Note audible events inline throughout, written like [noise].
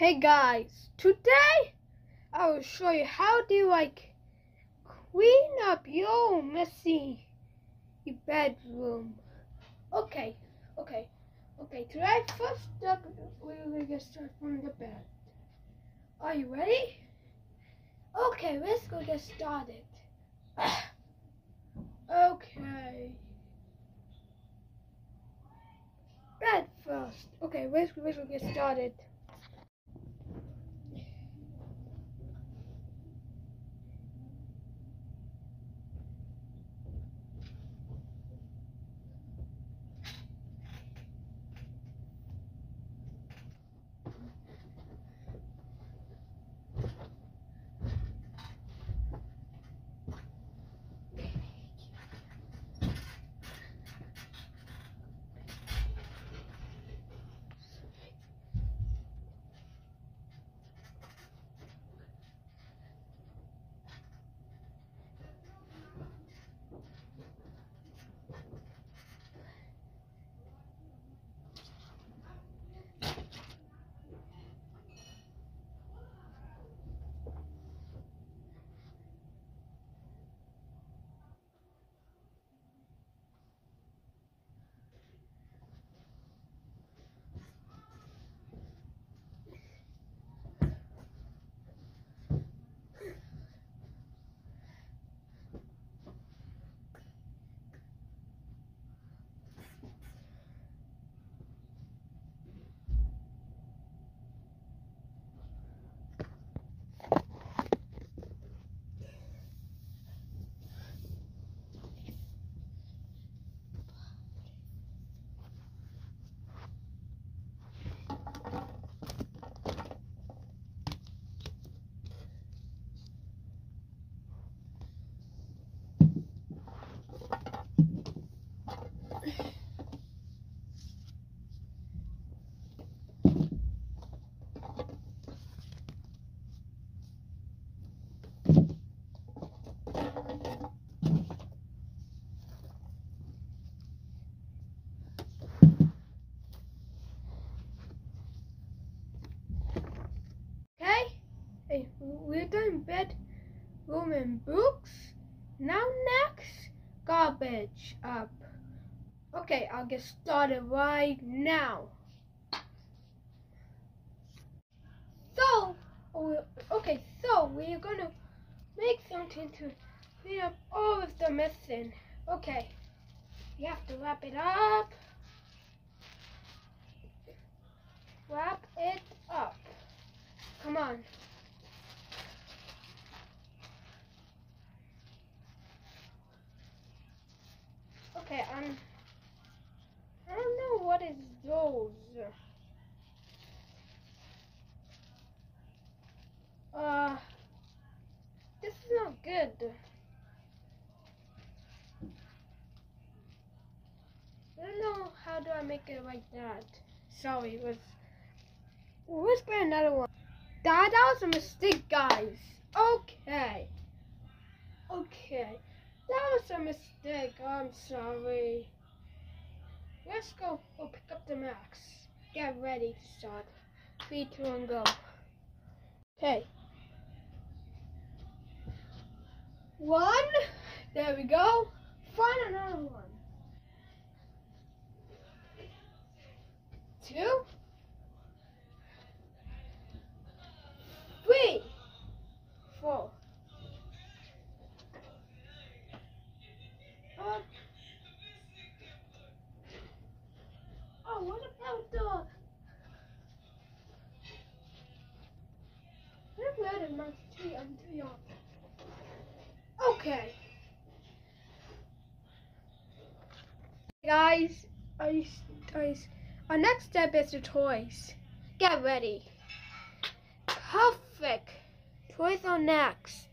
Hey guys, today I will show you how to like clean up your messy bedroom. Okay, okay, okay. Today first up we're gonna get started from the bed. Are you ready? Okay, let's go get started. [clears throat] okay. Bed first. Okay, let's, let's go get started. And books. Now next, garbage up. Okay, I'll get started right now. So, okay, so we're gonna make something to clean up all of the messing. Okay, you have to wrap it up. Wrap it up. Come on. Okay, I'm. I don't know what is those. Uh, this is not good. I don't know how do I make it like that. Sorry, let's let's get another one. That, that was a mistake, guys. Okay. Okay. A mistake. I'm sorry. Let's go. We'll pick up the max. Get ready to start. Three, two, and go. Okay. One. There we go. Find another one. Two. Three. Four. Uh, oh, what about the... What about the monkey tree? I'm too young. Okay. I, I, our next step is the toys. Get ready. Perfect. Toys are next.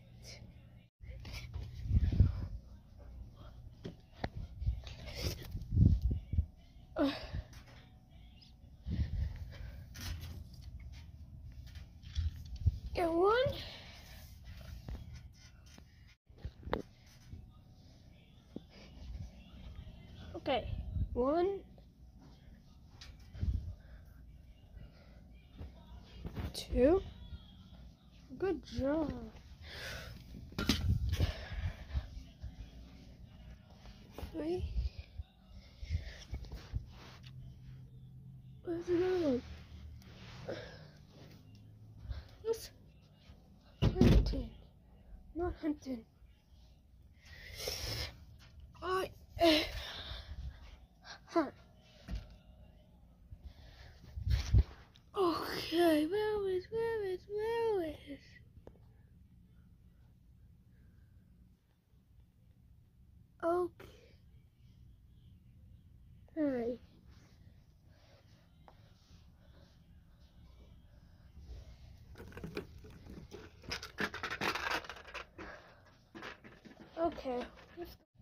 [sighs] Get one. Okay, one, two. Good job. Three. Where's another one? What's hunting? Not hunting. I. Hunt. Okay, where is, where is, where is? Okay. Hey. Okay.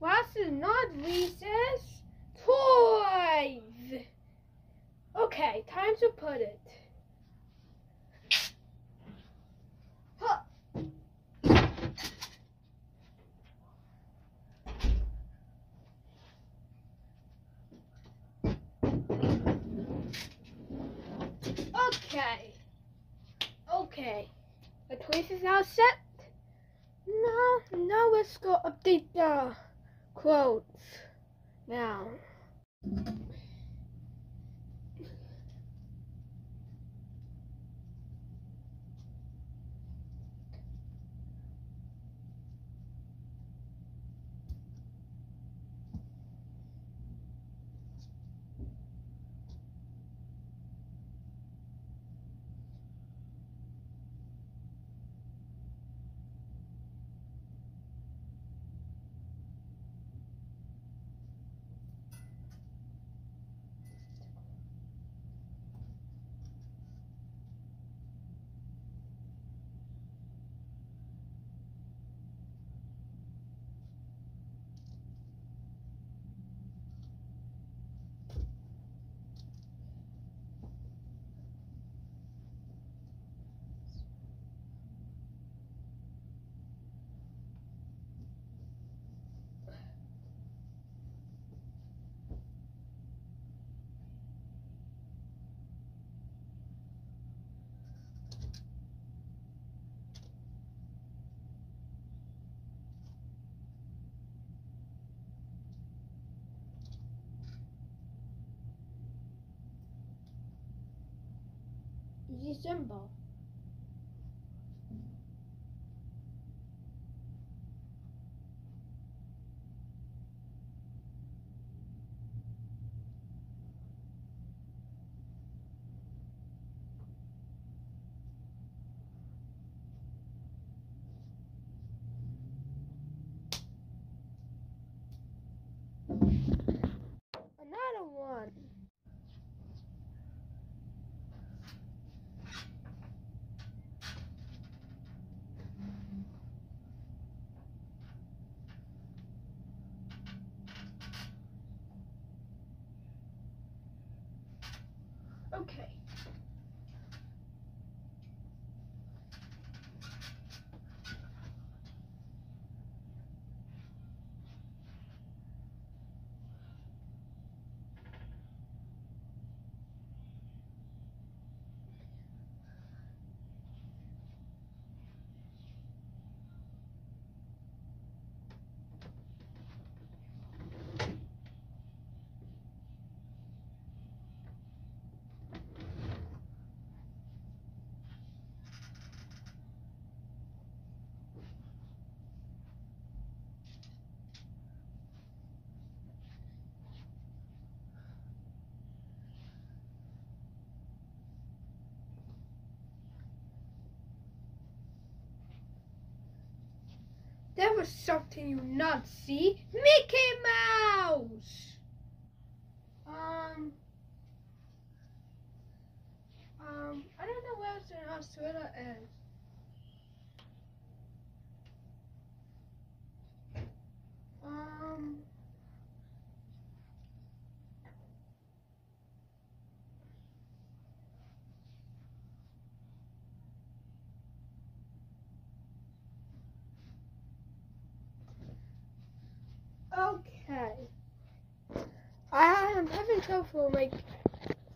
Last is not recess. Toys. Okay, time to put it. Okay. Okay. The place is now set. Now, now let's go update the quotes. Now. December. Another one. Okay. There was something you not see. Mickey Mouse! Um. Um, I don't know where else in Australia is. Um. Okay. Having trouble make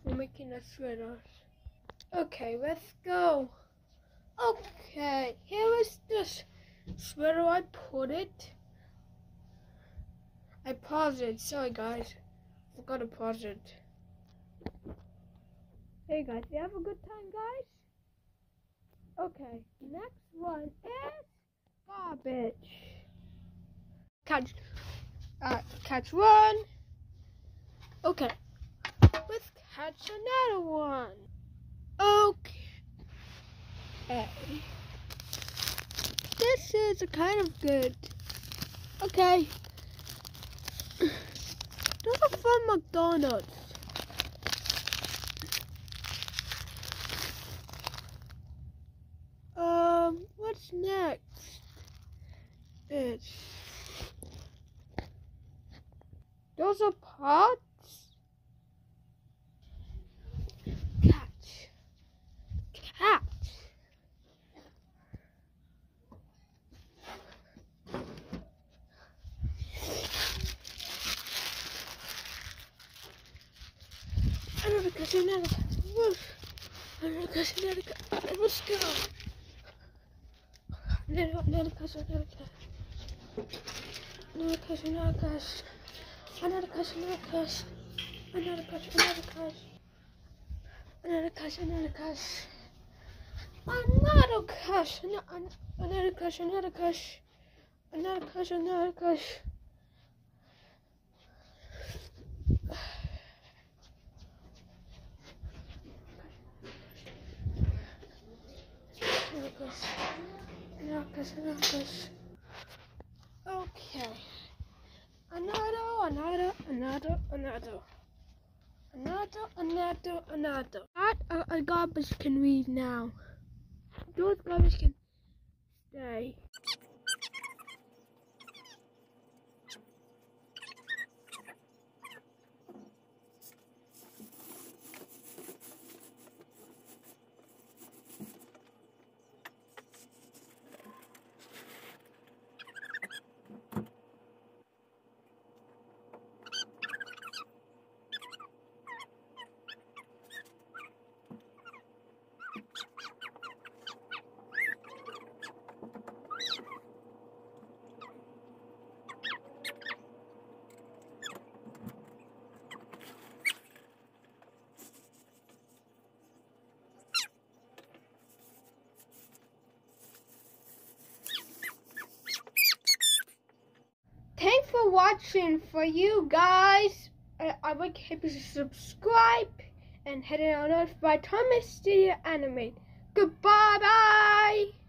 for making a sweater. Okay, let's go. Okay, here is this. Do I put it? I paused it. Sorry, guys. Forgot to pause it. Hey, guys. You have a good time, guys? Okay, next one is garbage. Catch, uh, catch one. Okay, let's catch another one. Okay. This is a kind of good. Okay. Those are from McDonald's. Um, what's next? It's those are pots. Catch. Catch. Another catch, another catch. Woof. Another catch, another catch. Let's go. Another, another catch, another catch. Another catch, another catch. Another catch, another catch. Another catch, another catch. Another catch, another catch. Another catch, ano- another catch, another catch. Another catch, another catch. Another catch, another catch. Okay. Another, another, another, another. Another, another, another. That uh, a garbage can read now. Those garbage can stay. Thanks for watching. For you guys, I, I would keep you subscribe and it on notify Thomas Studio Animate. Goodbye, bye.